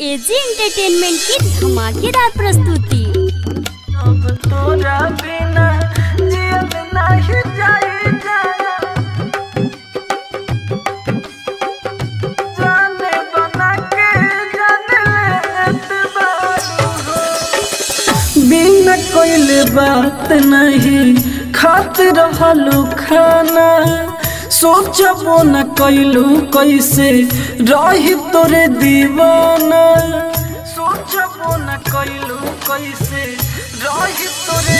एजी entertainment की धमाकेदार प्रस्तुति। कोइल बात नहीं खात रहलू खाना। सोचबो न कैलू कैसे रही तोरे दीवाना? सोचबो न कैलू कैसे रही तोरे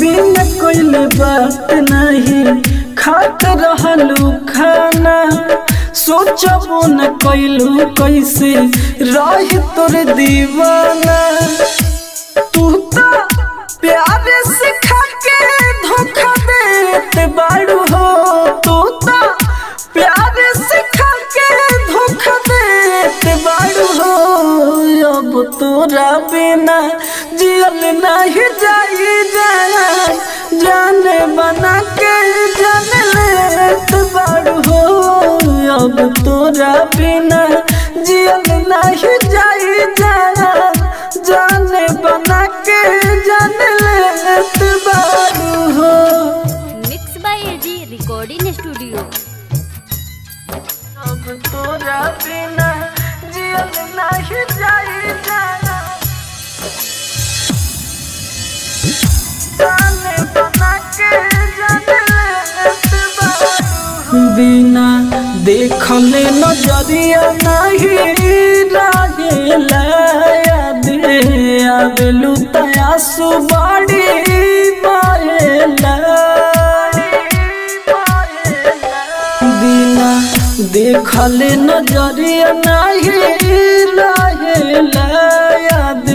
बिना कोइल बात नहीं, खात रहलू खाना। सोचबो न कैलू कैसे रही तोरे दीवाना? तू तो प्यार सिखा के धोखा देते बाड़ू। तोरा बिना जियल नहीं जाई जाना जाने बना के जान लेत बाड़ू हो अब तोरा बिना जियल नहीं जाई जाना जाने बना के जान लेत बारू हो। Mix by AG recording studio अब तोरा बिना जियल नहीं जाई जाने बना देखले नज़रिया नहीं रहेला आवेलू तयासु बाड़ी बिना देखले नज़रिया नहीं रहेला याद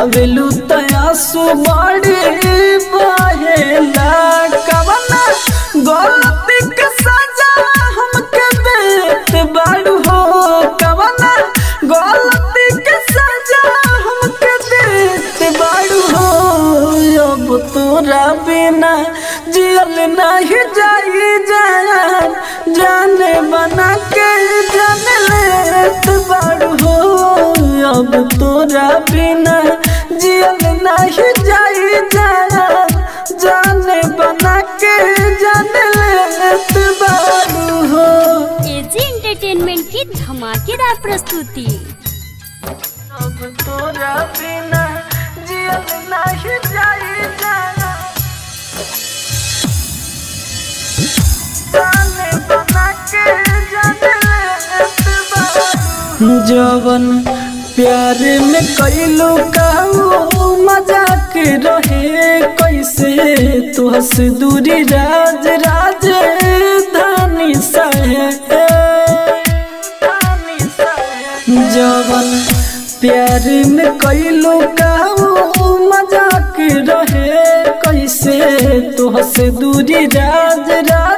आवेलू तयासु बाड़ी अब तोरा बिना जियल नहीं जाई जान। जाने बना के जान लेत बाड़ू हो। एजी एंटरटेनमेंट की धमाकेदार प्रस्तुति। अब तोरा बिना जियल नहीं जाई जाना। जाने बना के जान लेत जवन प्यार में कैलू काऊ मज़ाक रहे। कैसे तू हंस दूरी, राज राज, धानी जवन, प्यार में कैलू काऊ मज़ाक रहे। कैसे तू हंस दूरी, राज राज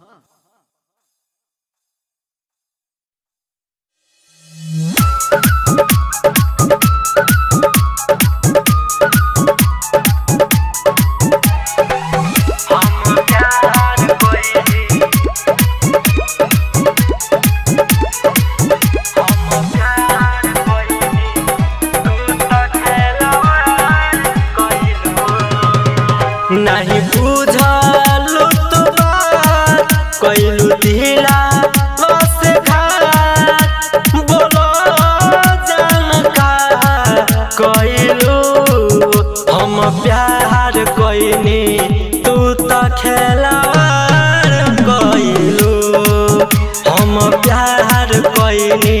कैलू हम प्यार कैनी तू तो खेला हम प्यार कैनी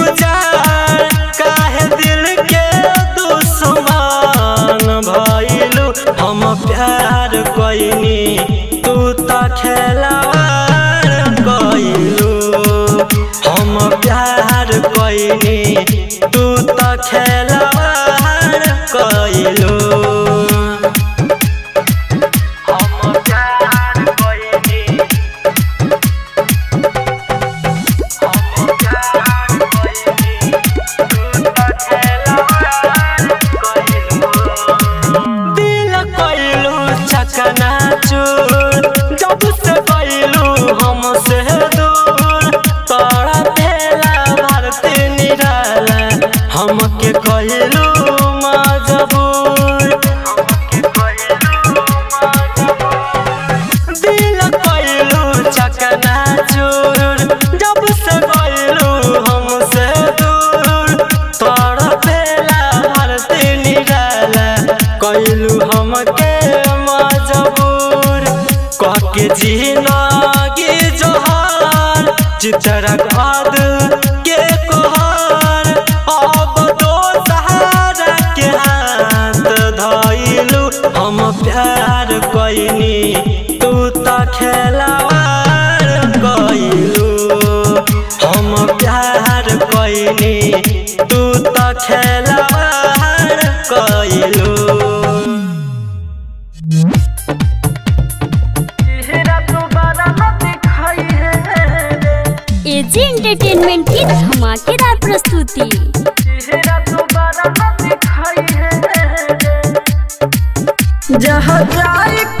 चरखा जे एंटरटेनमेंट की धमाकेदार प्रस्तुति। जहाँ जाए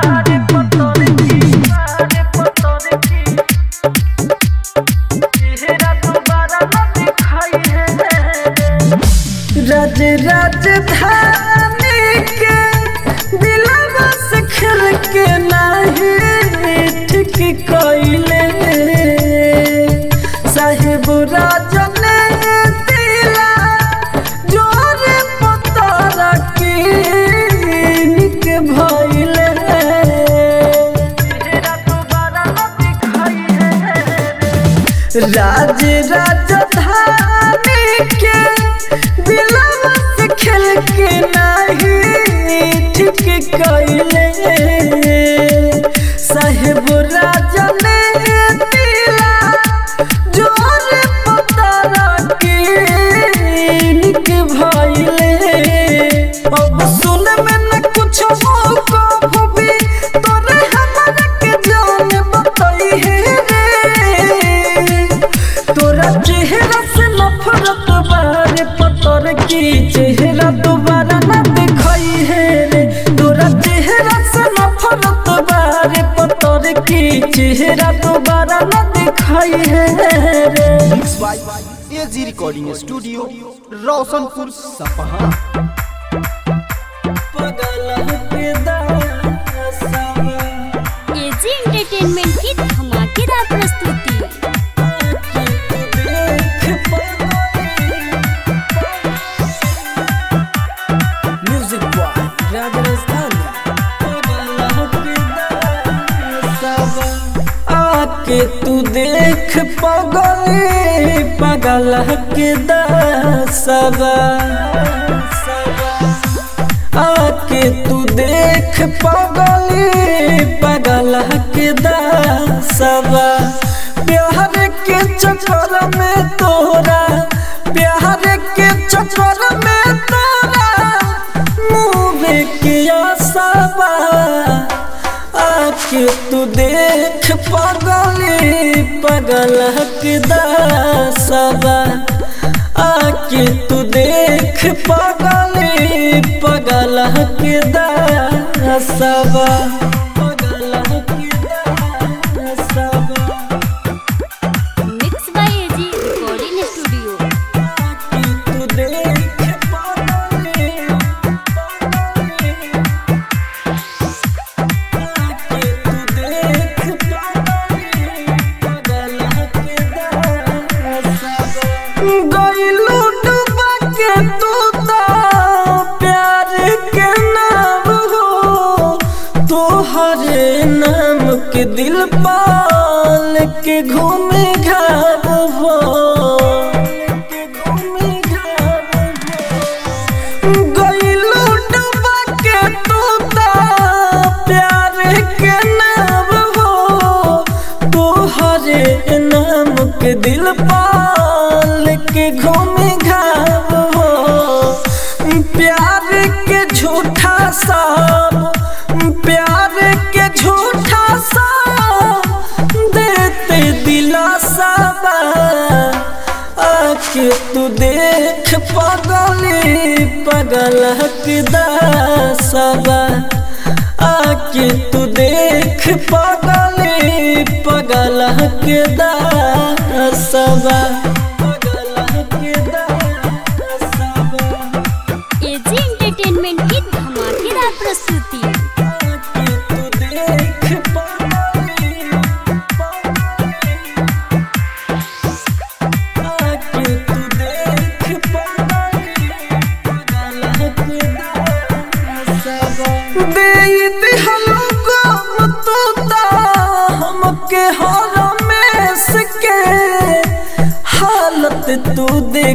आज के खेल के नहीं ठीक कैल चेहरा दोबारा न दिखाई है रे। Mix by AG recording studio Roshanpur सपहा पगला पे दासवा एजी एंटरटेनमेंट की धमाकेदार पगल के दसबा आके तू देख पगले पगल के दसबा प्यार के चक्कर में तोरा, प्यार के चक्कर में तोरा। मुँह किया सबा आके तू देख पगली पगल के दसबा आके तू देख पगल पगल के दसबा के झूठा सब प्यार के झूठा सब देते दिलासा आके तू देख पगली पगल के दसबा आके तू देख पगली पगल के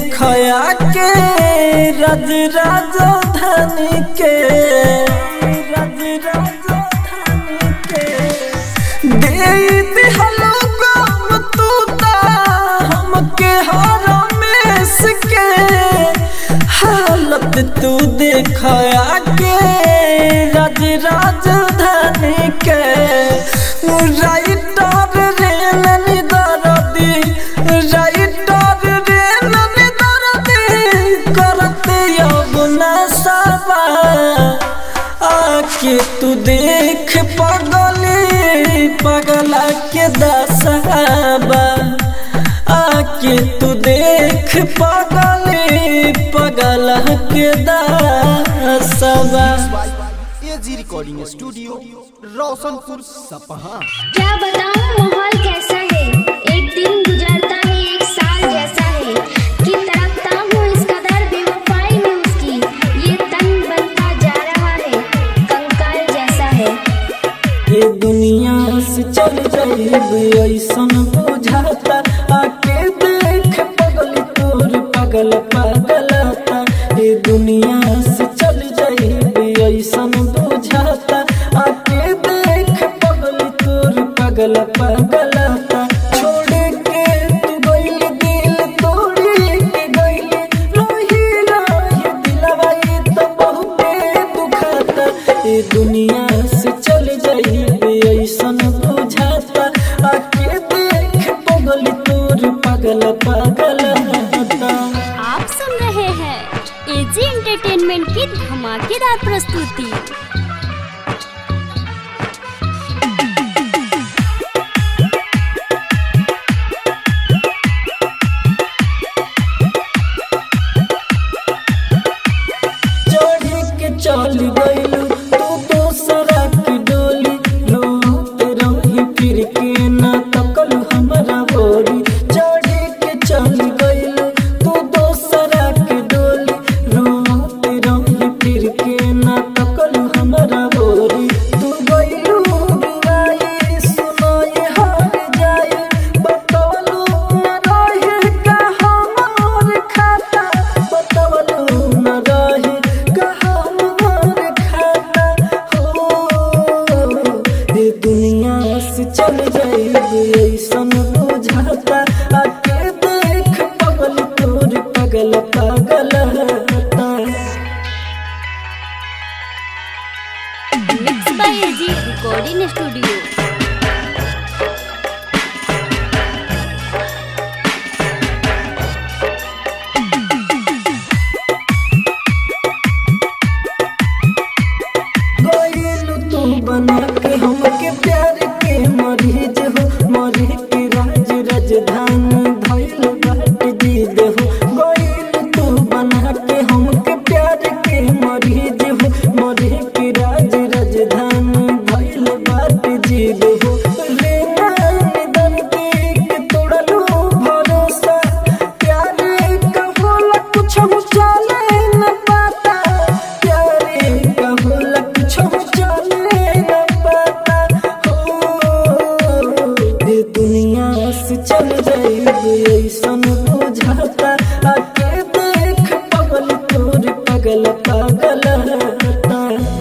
देखया के रज रज राजधानी के। दे दिहलो तू ता हालत तू देखया रिकॉर्डिंग स्टूडियो रोशनपुर सपहा क्या बताऊँ माहौल कैसा है? एक दिन गुजरता mixed by AG Recording Studio.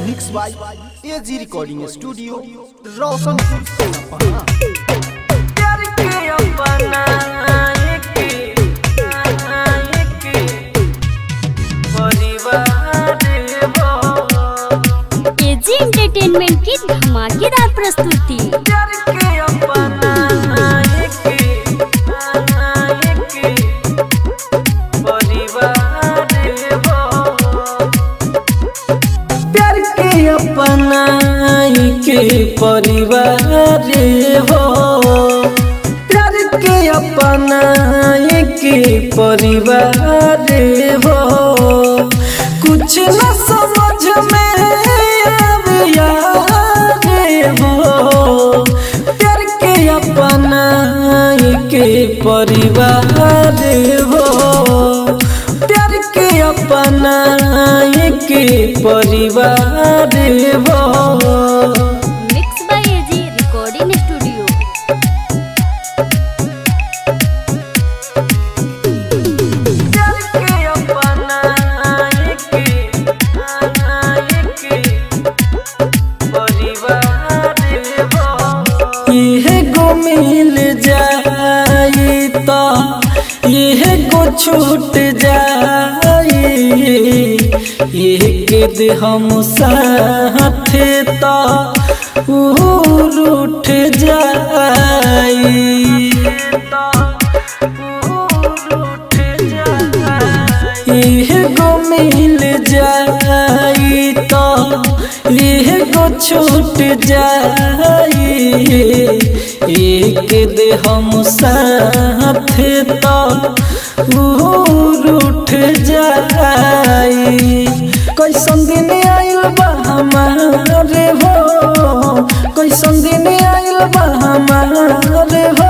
Mix by AG recording studio Roshan AG entertainment की धमाकेदार प्रस्तुति। परिवार हो। कुछ न समझ में प्यार के अपना के परिवार हो। प्यार के अपना के परिवार से हम सहथे तो रूठ जाई। मिल जाई तो यह गो छूट जाई। एक दे हम साथ तो कैसन दिन आयल रे हो? कैसन दिन आयल रे हो?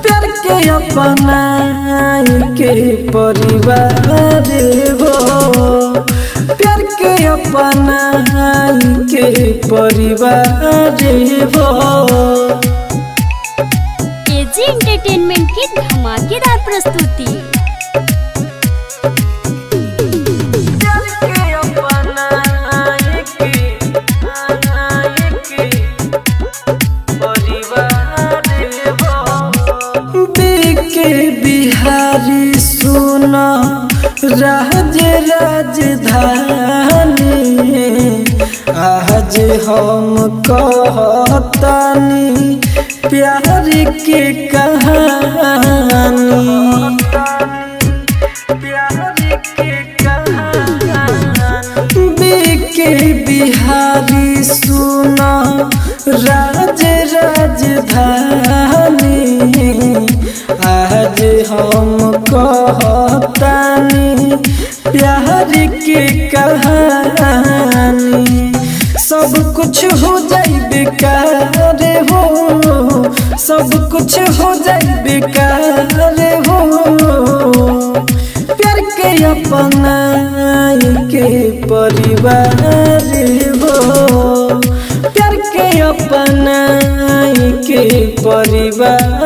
प्यार के अपना के परिवार हो? प्यार के अपना के परिवार हो? एजी एंटरटेनमेंट की धमाकेदार प्रस्तुति। हम कहतनी प्यार के कहानी। के बिहारी सुना राज राजधानी। आज हम कहतनी प्यार के कहानी। कुछ हो जाए, बेकार हो। प्यार के अपना के परिवार हो। प्यार के अपना के परिवार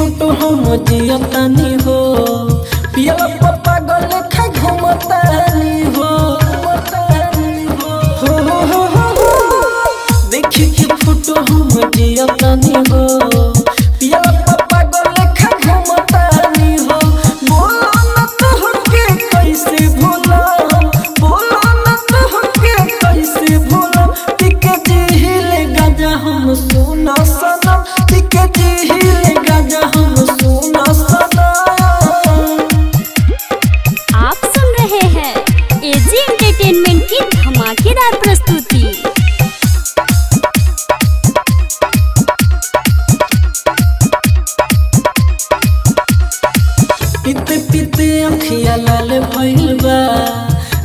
फ़ोटो हम जियतानी हो। पिया पापा गले खा घूमतानी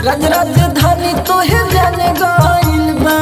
रज रज धनी तुहे तो जन गइल बा।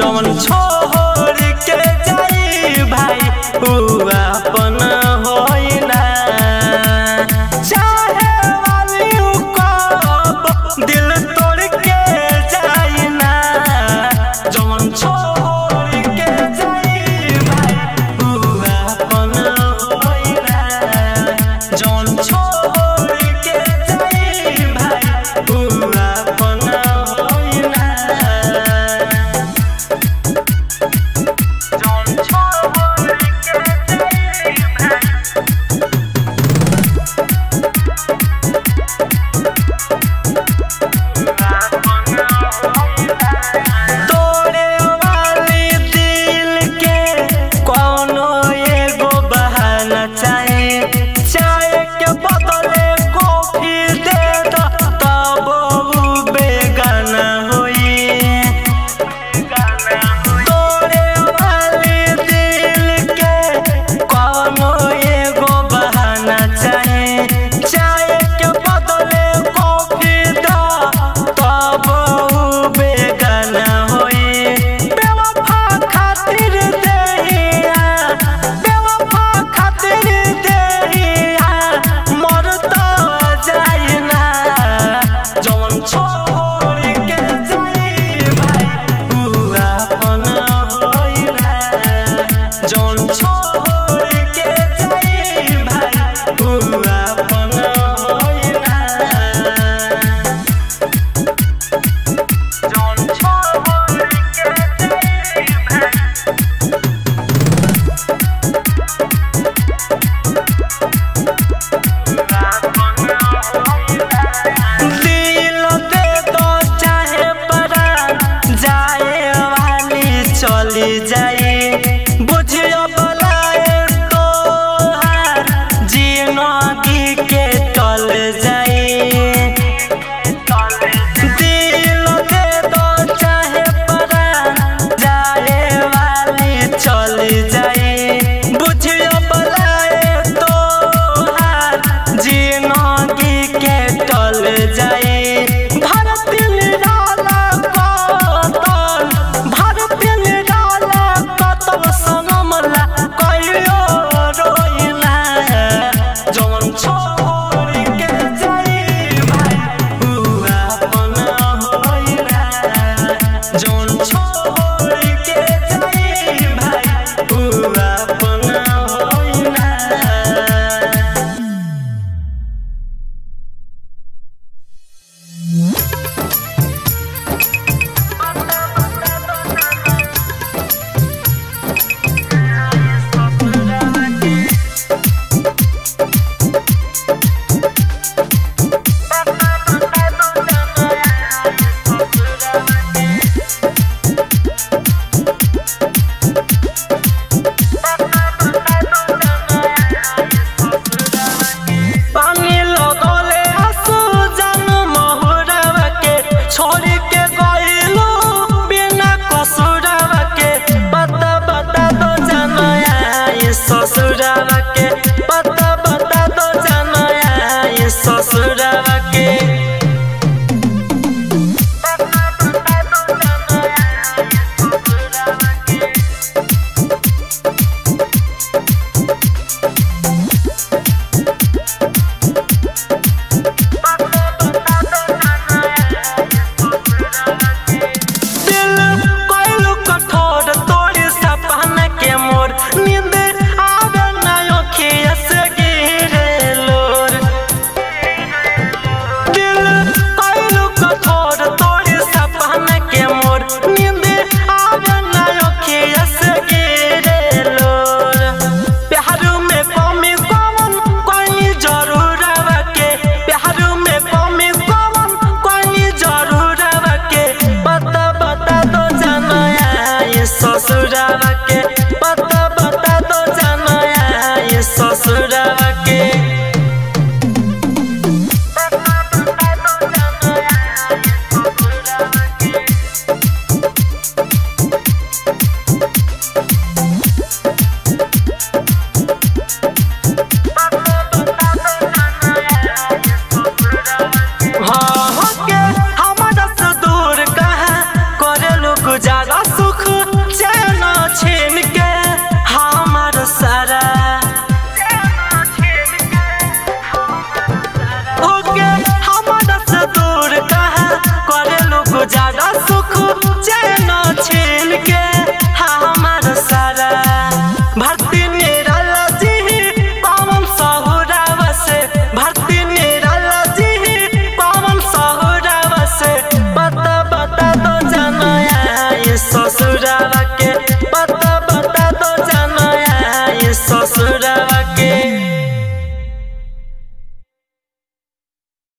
drama.